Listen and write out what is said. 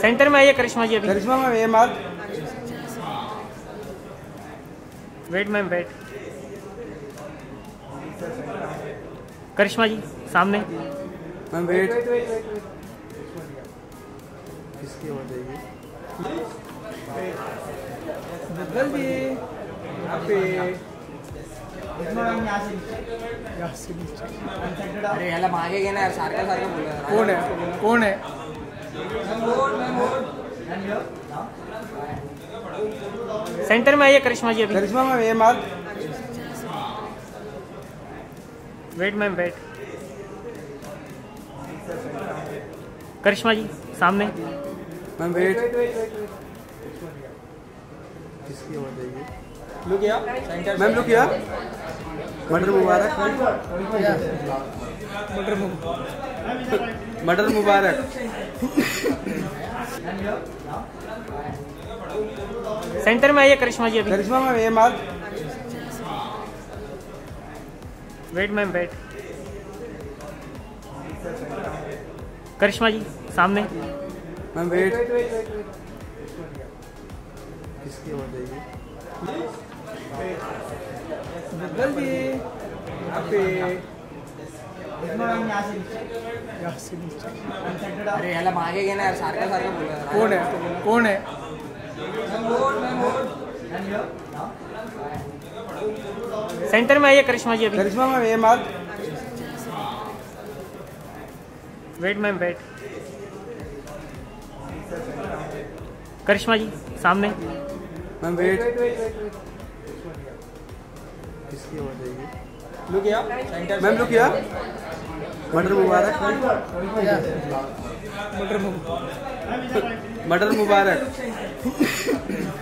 Centre में आइए करिश्मा जी अभी। करिश्मा मैम ये माल wait ma'am wait. Karishma ji सामने। Ma'am wait. किसकी हो जाएगी? अरे ह्याला मागे घे ना यार सारखं सारखं बोलत कौन है? कौन है? सेंटर में आइए करिश्मा जी अभी। करिश्मा मैम ये माल wait ma'am wait. Karishma ji सामने। Ma'am wait. किसकी हो जाएगी मैम लुक किया? मटर मुबारक। मटर मुबारक। सेंटर में आइए करिश्मा जी अभी। करिश्मा मैम ये माल। Wait ma'am wait Karishma ji सामने। मैम वेट किसकी हो जाएगी? जल्दी। यहाँ पे अरे मागे घे ना यार सारखं सारखं बोलत कौन है? कौन है? सेंटर में आइए करिश्मा जी अभी। करिश्मा मैम ये माल wait ma'am wait. Karishma ji सामने। Ma'am wait. किसकी हो जाएगी? लुक या सेंटर मैम लुक किया? मटर मुबारक। मटर मुबारक।